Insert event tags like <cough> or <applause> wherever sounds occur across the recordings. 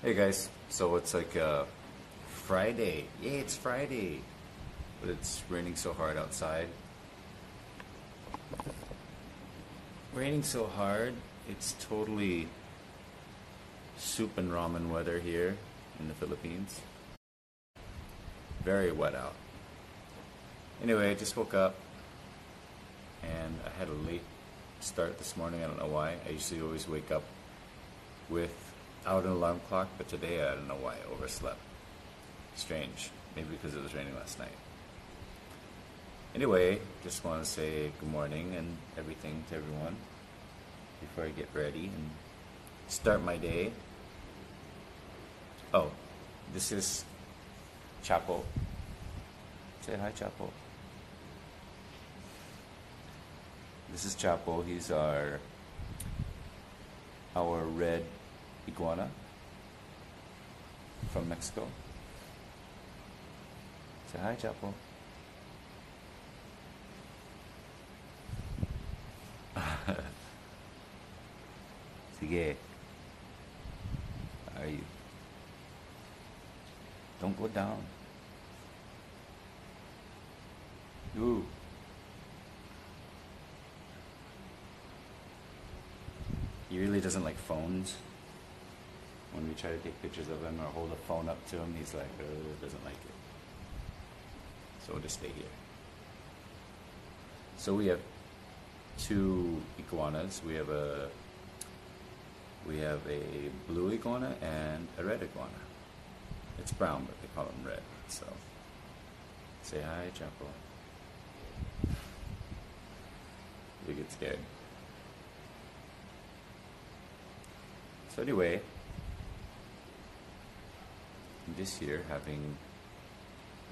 Hey guys, so it's like uh, Friday. Yay, it's Friday. But it's raining so hard outside. Raining so hard, it's totally soup and ramen weather here in the Philippines. Very wet out. Anyway, I just woke up and I had a late start this morning. I don't know why. I usually always wake up without an alarm clock, but today I don't know why I overslept. Strange. Maybe because it was raining last night. Anyway, just want to say good morning and everything to everyone before I get ready and start my day. Oh, this is Chapo. Say hi, Chapo. This is Chapo. He's our our red iguana from Mexico. Say hi, Chapo. <laughs> Sige. Are you? Don't go down. Ooh. He really doesn't like phones. We try to take pictures of him or hold a phone up to him, he's like, uh, doesn't like it. So we'll just stay here. So we have two iguanas. We have a we have a blue iguana and a red iguana. It's brown, but they call them red. So say hi, Chapo. You get scared. So anyway, this year having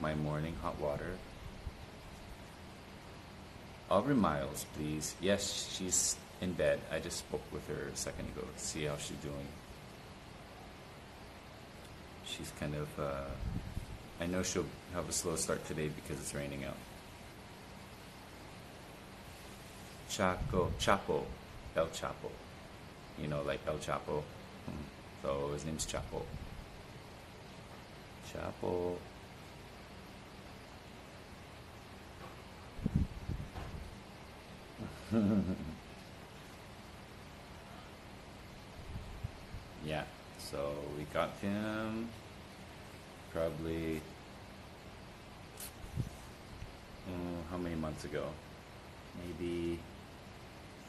my morning hot water. Aubrey Miles, please. Yes, she's in bed. I just spoke with her a second ago to see how she's doing. She's kind of, uh, I know she'll have a slow start today because it's raining out. Chaco, Chapo, El Chapo. You know, like El Chapo. So his name's Chapo. Chapo. <laughs> yeah, so we got him probably oh, how many months ago? Maybe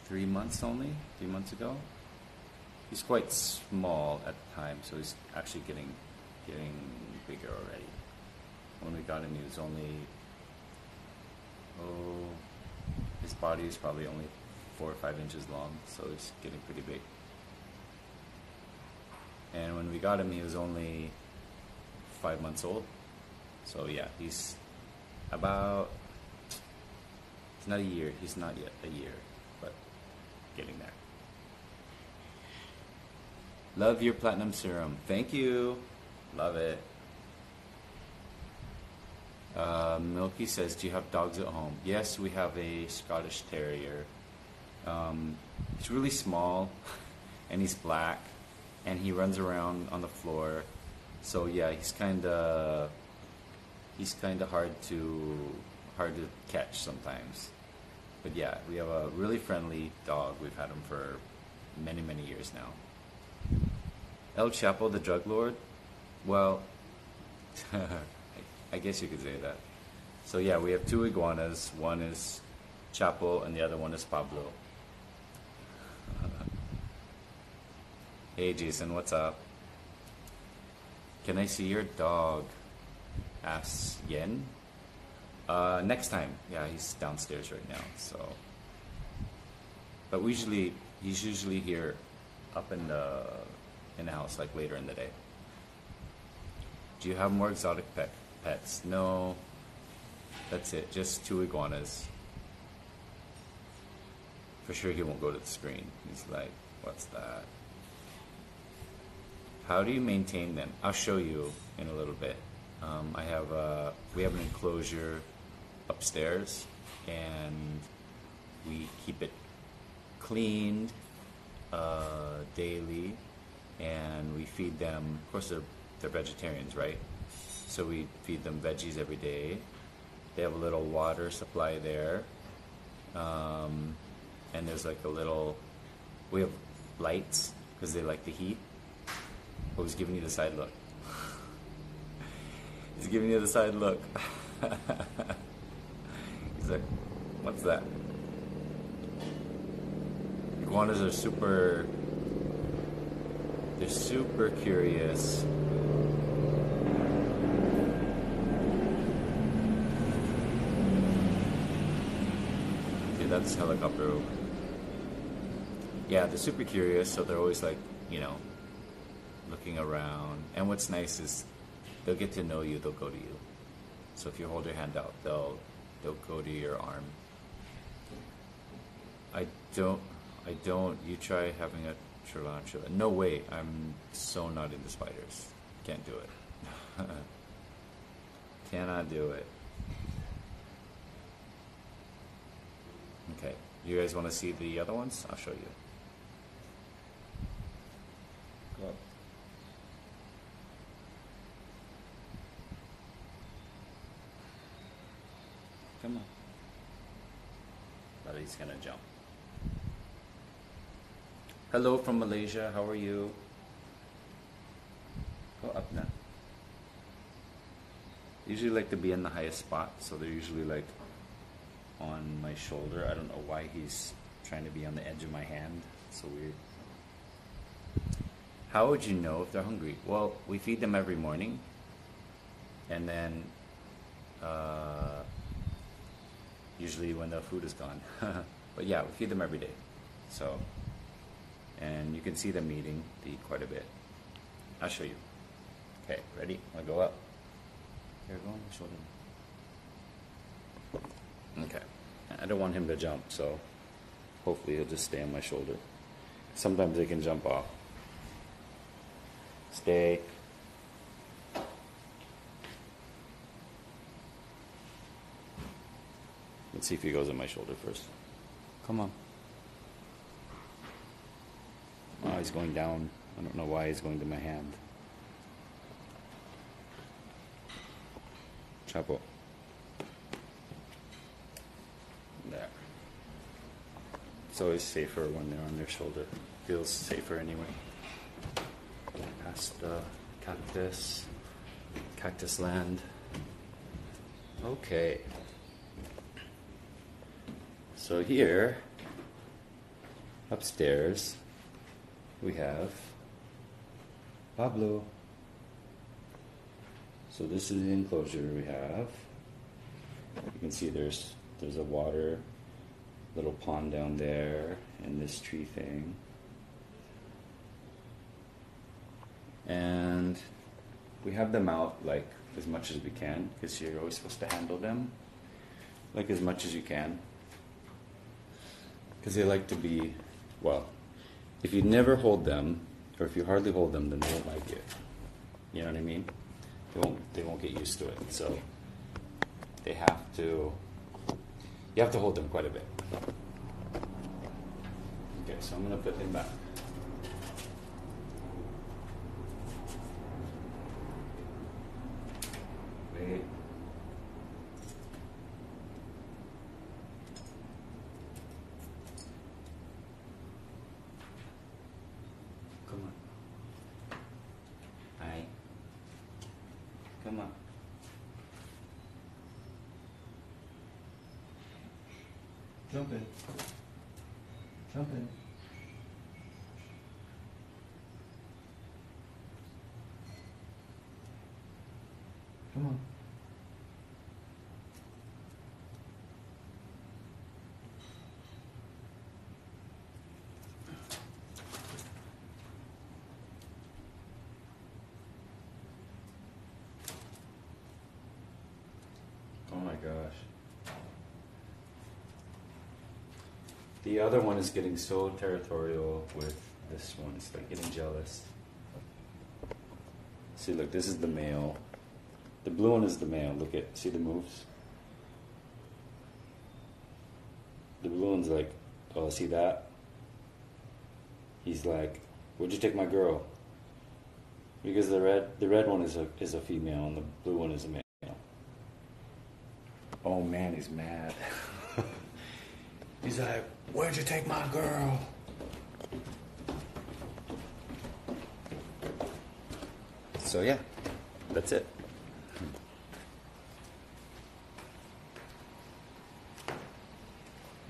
three months only, three months ago. He's quite small at the time, so he's actually getting getting bigger already. When we got him, he was only oh his body is probably only four or five inches long, so he's getting pretty big. And when we got him, he was only five months old. So yeah, he's about. It's not a year. He's not yet a year, but getting there. Love your platinum serum. Thank you. Love it. Uh, Milky says, "Do you have dogs at home?" Yes, we have a Scottish Terrier. Um, he's really small, <laughs> and he's black, and he runs around on the floor. So yeah, he's kind of he's kind of hard to hard to catch sometimes. But yeah, we have a really friendly dog. We've had him for many many years now. El Chapo, the drug lord. Well. <laughs> I guess you could say that. So yeah, we have two iguanas. One is Chapo and the other one is Pablo. <laughs> hey Jason, what's up? Can I see your dog? Asks Yen. Uh, next time. Yeah, he's downstairs right now. So, but usually he's usually here, up in the in the house like later in the day. Do you have more exotic pet? Pets. No, that's it. Just two iguanas. For sure, he won't go to the screen. He's like, what's that? How do you maintain them? I'll show you in a little bit. Um, I have a, we have an enclosure upstairs, and we keep it cleaned uh, daily, and we feed them. Of course, they're they're vegetarians, right? So we feed them veggies every day. They have a little water supply there, um, and there's like a little. We have lights because they like the heat. Oh, he's giving you the side look. <laughs> he's giving you the side look. <laughs> he's like, "What's that?" Iguanas are super. They're super curious. That's helicopter. Yeah, they're super curious, so they're always like, you know, looking around. And what's nice is they'll get to know you, they'll go to you. So if you hold your hand out, they'll they'll go to your arm. I don't I don't you try having a tarantula. No way. I'm so not into spiders. Can't do it. <laughs> Cannot do it. Okay. You guys want to see the other ones? I'll show you. Come on. But he's gonna jump. Hello from Malaysia. How are you? Go up now. Usually like to be in the highest spot, so they're usually like on my shoulder. I don't know why he's trying to be on the edge of my hand. so weird. How would you know if they're hungry? Well, we feed them every morning, and then uh, usually when the food is gone. <laughs> but yeah, we feed them every day. So, and you can see them eating. They eat quite a bit. I'll show you. Okay, ready? I'll go up. Here, go on shoulder. Okay. I don't want him to jump, so hopefully he'll just stay on my shoulder. Sometimes they can jump off. Stay. Let's see if he goes on my shoulder first. Come on. Oh, he's going down. I don't know why he's going to my hand. Chapo. There. It's always safer when they're on their shoulder. Feels safer anyway. Past the cactus, cactus land. Okay. So here, upstairs, we have Pablo. So this is the enclosure we have. You can see there's there's a water little pond down there and this tree thing. And we have them out like as much as we can because you're always supposed to handle them like as much as you can. Because they like to be well if you never hold them or if you hardly hold them then they won't like it you know what i mean? They won't they won't get used to it. So they have to you have to hold them quite a bit. Okay so i'm going to put him back wait come on hi come on Jump in. Jump in. Come on. Oh my gosh. The other one is getting so territorial with this one. It's like getting jealous. See, look, this is the male. The blue one is the male. Look at, see the moves? The blue one's like, oh, see that? He's like, where'd you take my girl? Because the red the red one is a is a female and the blue one is a male. Oh man, he's mad. <laughs> he's like, "Where'd you take my girl?" So yeah, that's it.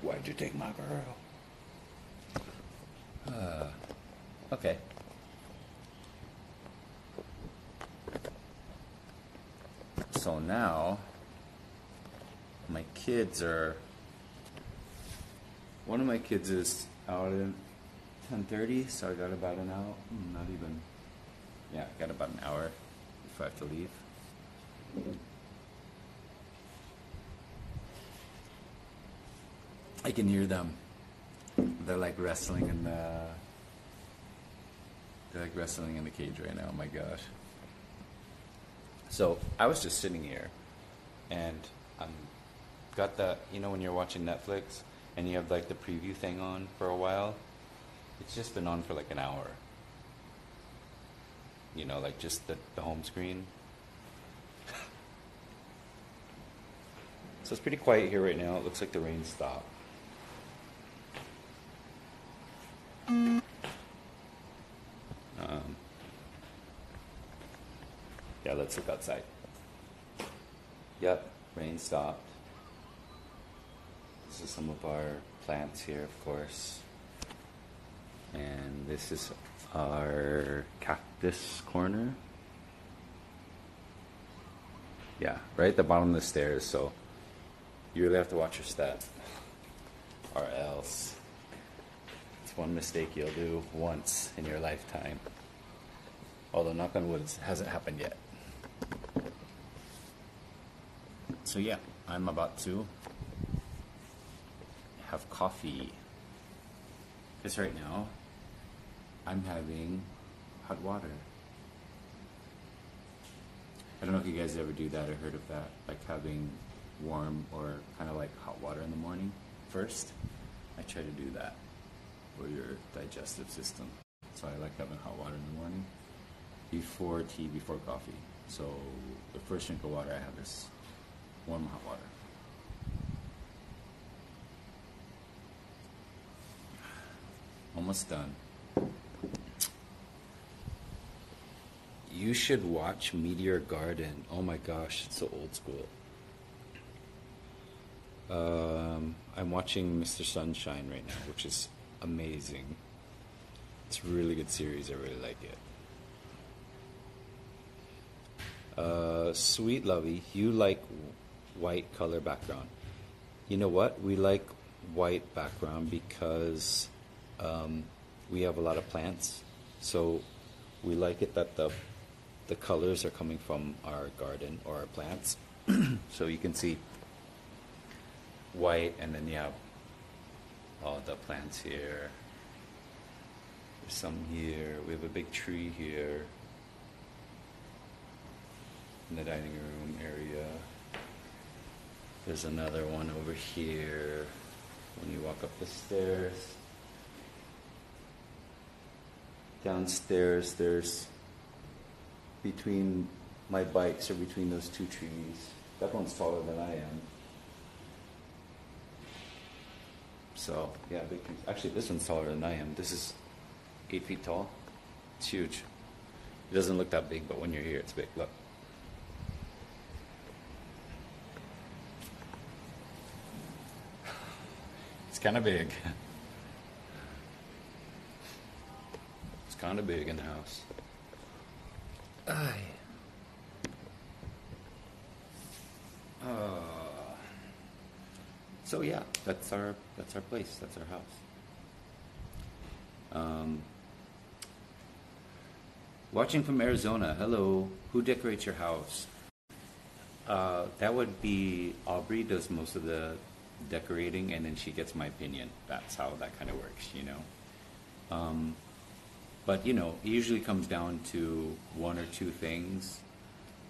Why'd you take my girl? Uh, okay. So now, my kids are. One of my kids is out at ten thirty, so I got about an hour. mm, Not even. Yeah, I got about an hour before I have to leave. I can hear them. They're like wrestling in the. They're like wrestling in the cage right now. Oh my gosh. So I was just sitting here, and I'm got that. You know when you're watching Netflix and you have like the preview thing on for a while. It's just been on for like an hour. You know, like just the, the home screen. so it's pretty quiet here right now. It looks like the rain stopped. Um, yeah, let's look outside. Yep, rain stopped. Is some of our plants here, of course. And this is our cactus corner. Yeah, right at the bottom of the stairs, so you really have to watch your step. Or else it's one mistake you'll do once in your lifetime. Although knock on wood, it hasn't happened yet. So yeah, I'm about to have coffee. Because right now, I'm having hot water. I don't know if you guys ever do that or heard of that, like having warm or kind of like hot water in the morning first. I try to do that for your digestive system. So I like having hot water in the morning before tea, before coffee. So the first drink of water I have is warm hot water. Almost done. You should watch Meteor Garden. Oh my gosh, it's so old school. Um, I'm watching Mr. Sunshine right now, which is amazing. It's a really good series. I really like it. Uh, Sweet Lovey, you like white color background. You know what? We like white background because um, we have a lot of plants. So we like it that the the colors are coming from our garden or our plants. <clears throat> so you can see white, and then you have all the plants here. There's some here. We have a big tree here in the dining room area. There's another one over here when you walk up the stairs. Downstairs, there's between my bikes or between those two trees. That one's taller than I am. So, yeah, big trees. Actually, this one's taller than I am. This is eight feet tall. It's huge. It doesn't look that big, but when you're here, it's big. Look. It's kind of big. <laughs> kind of big in the house. Aye. Uh, so yeah, that's our that's our place. That's our house. Um, watching from Arizona. Hello. Who decorates your house? Uh, that would be Aubrey. Does most of the decorating, and then she gets my opinion. That's how that kind of works, you know. Um, but you know, it usually comes down to one or two things,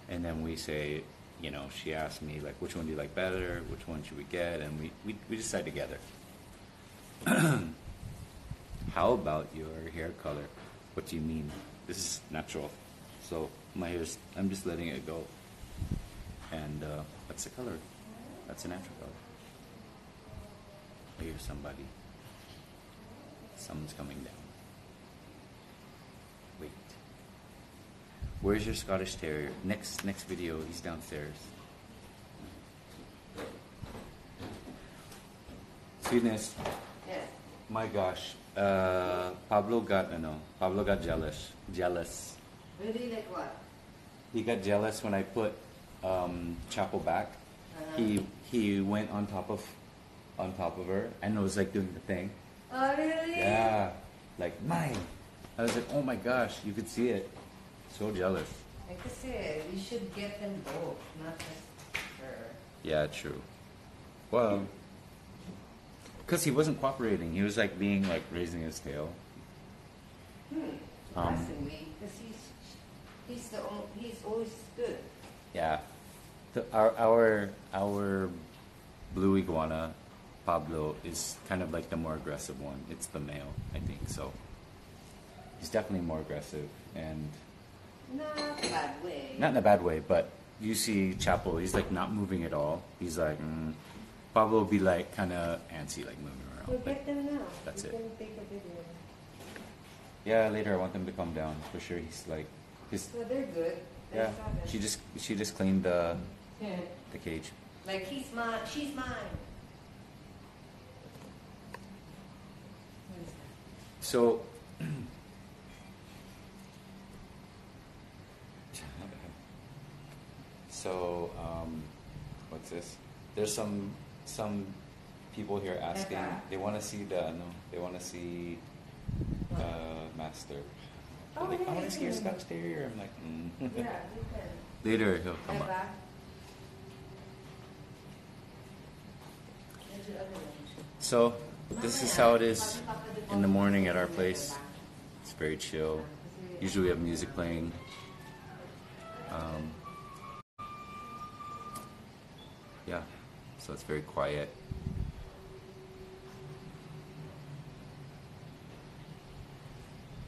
and then we say, you know, she asked me like, which one do you like better? Which one should we get? And we we, we decide together. <clears throat> How about your hair color? What do you mean? This is natural. So my hair's, I'm just letting it go. And uh, that's the color. That's a natural color. I hear somebody. Someone's coming down. Wait. Where's your Scottish Terrier? Next next video, he's downstairs. Sweetness. Yes. My gosh. Uh, Pablo got no, no. Pablo got jealous. Jealous. Really like what? He got jealous when I put um, Chapo back. Uh-huh. He he went on top of on top of her and was like doing the thing. Oh really? Yeah, like mine. I was like, oh my gosh, you could see it. So jealous. Like I said, we should get them both, not just her. Yeah, true. Well, because he wasn't cooperating. He was like being like raising his tail. Hmm. Um, Surprisingly, because he's he's the only, he's always good. Yeah. The, our our our blue iguana, Pablo, is kind of like the more aggressive one. It's the male, I think. So he's definitely more aggressive, and Not bad way. not in a bad way. But you see Chapo, he's like not moving at all. He's like mm. Pablo will be like kind of antsy, like moving around. We'll. Get them now. That's we it. Can take a video. yeah, later I want them to calm down for sure. He's like, he's So they're good. They're yeah. She just she just cleaned the Yeah. the cage. Like he's mine. She's mine. What is that? So, <clears throat> so um, what's this? There's some some people here asking. They want to see the no. They want to see uh, master. They're Oh, like, I want to see your. Scotch Terrier. I'm like, mm. Yeah, you can. <laughs> later he'll come up. Eva. Where's your other one? So this is how it is in the morning at our place. It's very chill. Usually we have music playing. Um, yeah, so it's very quiet.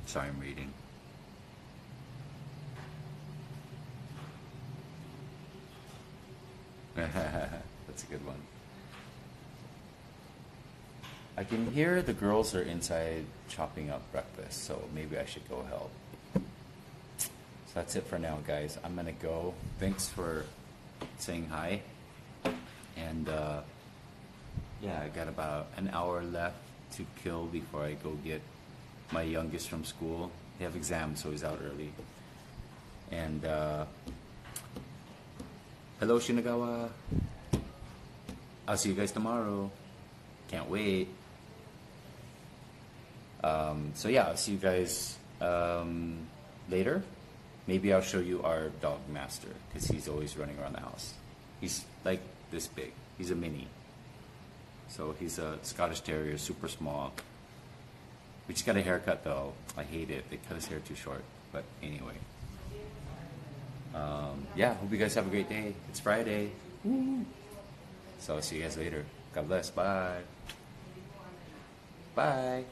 Sorry, I'm reading. <laughs> That's a good one. I can hear the girls are inside chopping up breakfast, so maybe I should go help. So that's it for now, guys. I'm gonna go. Thanks for saying hi. And uh, yeah, I got about an hour left to kill before I go get my youngest from school. They have exams, so he's out early. And uh, hello, Shinagawa. I'll see you guys tomorrow. Can't wait. Um, so yeah, I'll see you guys um, later. Maybe I'll show you our dog master because he's always running around the house. He's like this big. He's a mini. So he's a Scottish Terrier, super small. We just got a haircut though. I hate it. They cut his hair too short. But anyway. Um, yeah, hope you guys have a great day. It's Friday. So I'll see you guys later. God bless. Bye. Bye.